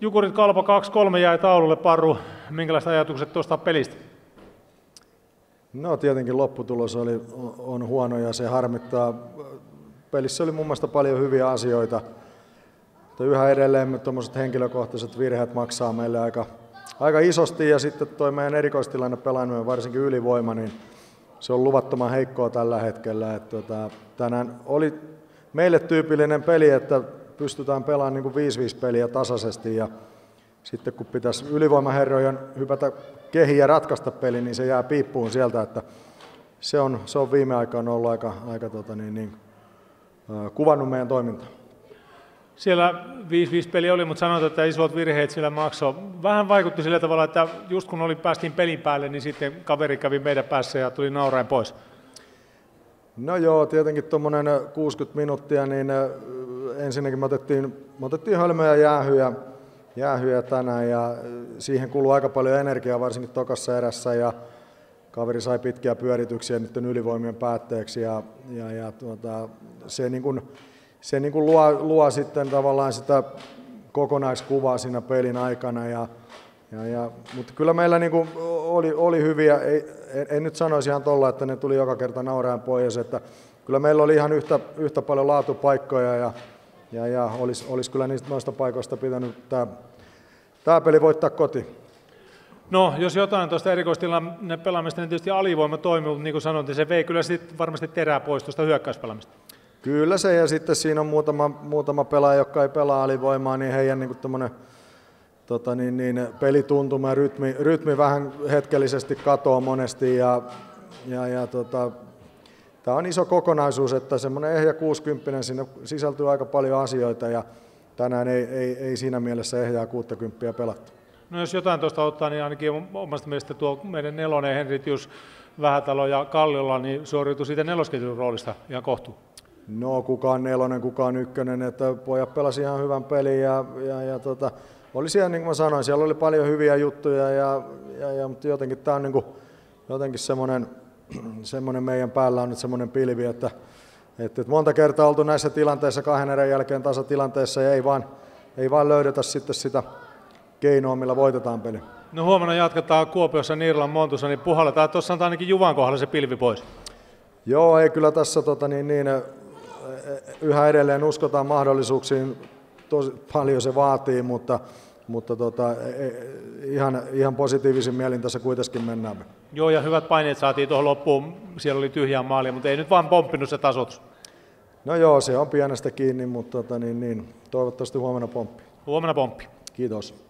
Jukurit Kalpa 2-3 jäi taululle Parru. Minkälaiset ajatukset tuosta pelistä? No tietenkin lopputulos oli, on huono ja se harmittaa. Pelissä oli mun mielestä paljon hyviä asioita. Mutta yhä edelleen tuommoiset henkilökohtaiset virheet maksaa meille aika, aika isosti ja sitten toi meidän erikoistilanne pelaaminen, varsinkin ylivoima, niin se on luvattoman heikkoa tällä hetkellä. Että tota, tänään oli meille tyypillinen peli, että pystytään pelaamaan niin 5-5 peliä tasaisesti ja sitten kun pitäisi ylivoimaherrojen hypätä kehiä ja ratkaista peli, niin se jää piippuun sieltä, että se on, se on viime aikoina ollut aika, aika tota niin, niin, kuvannut meidän toimintaa. Siellä 5-5 peli oli, mutta sanoit, että isot virheet sillä maksoi. Vähän vaikutti sillä tavalla, että just kun oli, päästiin pelin päälle, niin sitten kaveri kävi meidän päässä ja tuli nauraen pois. No joo, tietenkin tuommoinen 60 minuuttia, niin ensinnäkin me otettiin, me otettiin hölmöjä jäähyjä, jäähyjä tänään ja siihen kuluu aika paljon energiaa, varsinkin tokassa erässä ja kaveri sai pitkiä pyörityksiä nyt ylivoimien päätteeksi ja, ja, ja tuota, se, niin kuin, se niin kuin luo, luo sitten tavallaan sitä kokonaiskuvaa siinä pelin aikana ja, ja, ja, mutta kyllä meillä niin kuin oli, oli hyviä, ei, en, en nyt sanoisi ihan tuolla, että ne tuli joka kerta naurajan pois, että kyllä meillä oli ihan yhtä, yhtä paljon laatupaikkoja ja, ja, ja olisi, olisi kyllä niistä noista paikoista pitänyt tämä, tämä peli voittaa koti. No, jos jotain tuosta erikoistilanne pelaamista, niin tietysti alivoima toimii, mutta niin kuin sanoin, se vei kyllä sitten varmasti terää pois tuosta hyökkäyspelaamista. Kyllä se, ja sitten siinä on muutama, muutama pelaaja, joka ei pelaa alivoimaa, niin heidän niin kuin tota niin, niin, pelituntuma ja rytmi, rytmi vähän hetkellisesti katoaa monesti, ja, ja, ja tota, tämä on iso kokonaisuus, että semmoinen ehjä 60 sinne sisältyy aika paljon asioita, ja tänään ei, ei, ei siinä mielessä ehjää 60 pelattu. No jos jotain tuosta ottaa, niin ainakin omasta mielestä tuo meidän nelonen Henri Tius, Vähätalo ja Kalliolla, niin suoriutui siitä nelosketjun roolista ihan kohtu. No kukaan nelonen, kukaan ykkönen, että pojat pelasi ihan hyvän pelin ja, ja, ja tota, oli siellä, niin kuin mä sanoin, siellä oli paljon hyviä juttuja, ja, ja, ja, mutta jotenkin tämä on niin kuin, jotenkin semmoinen, semmoinen meidän päällä on nyt semmoinen pilvi, että, että, monta kertaa oltu näissä tilanteissa kahden erän jälkeen tasatilanteessa ja ei vaan, ei vaan löydetä sitten sitä keinoa, millä voitetaan peli. No huomenna jatketaan Kuopiossa Niirlan Montussa, niin puhalletaan tuossa on ainakin Juvan kohdalla se pilvi pois. Joo, ei kyllä tässä tota, niin, niin, yhä edelleen uskotaan mahdollisuuksiin, tosi paljon se vaatii, mutta, mutta tota, e, e, ihan, ihan positiivisin mielin tässä kuitenkin mennään. Joo, ja hyvät paineet saatiin tuohon loppuun, siellä oli tyhjää maalia, mutta ei nyt vaan pomppinut se tasoitus. No joo, se on pienestä kiinni, mutta tota, niin, niin, toivottavasti huomenna pomppi. Huomenna pomppi. Kiitos.